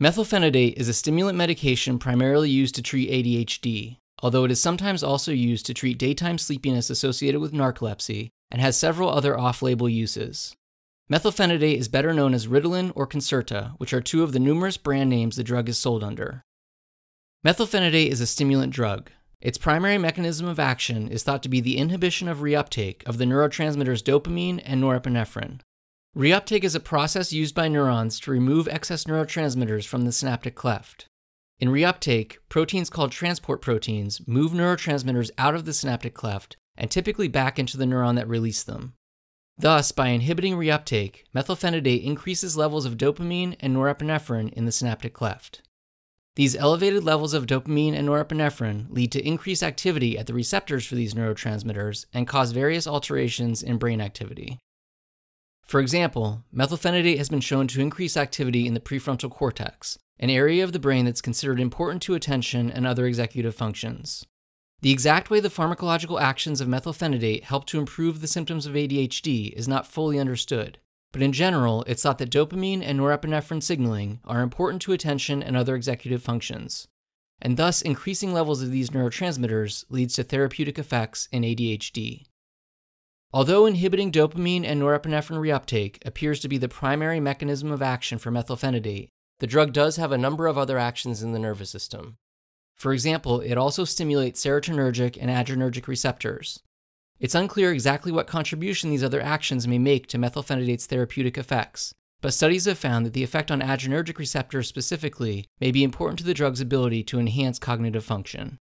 Methylphenidate is a stimulant medication primarily used to treat ADHD, although it is sometimes also used to treat daytime sleepiness associated with narcolepsy and has several other off label uses. Methylphenidate is better known as Ritalin or Concerta, which are two of the numerous brand names the drug is sold under. Methylphenidate is a stimulant drug. Its primary mechanism of action is thought to be the inhibition of reuptake of the neurotransmitters dopamine and norepinephrine. Reuptake is a process used by neurons to remove excess neurotransmitters from the synaptic cleft. In reuptake, proteins called transport proteins move neurotransmitters out of the synaptic cleft and typically back into the neuron that released them. Thus, by inhibiting reuptake, methylphenidate increases levels of dopamine and norepinephrine in the synaptic cleft. These elevated levels of dopamine and norepinephrine lead to increased activity at the receptors for these neurotransmitters and cause various alterations in brain activity. For example, methylphenidate has been shown to increase activity in the prefrontal cortex, an area of the brain that's considered important to attention and other executive functions. The exact way the pharmacological actions of methylphenidate help to improve the symptoms of ADHD is not fully understood, but in general, it's thought that dopamine and norepinephrine signaling are important to attention and other executive functions, and thus increasing levels of these neurotransmitters leads to therapeutic effects in ADHD. Although inhibiting dopamine and norepinephrine reuptake appears to be the primary mechanism of action for methylphenidate, the drug does have a number of other actions in the nervous system. For example, it also stimulates serotonergic and adrenergic receptors. It's unclear exactly what contribution these other actions may make to methylphenidate's therapeutic effects, but studies have found that the effect on adrenergic receptors specifically may be important to the drug's ability to enhance cognitive function.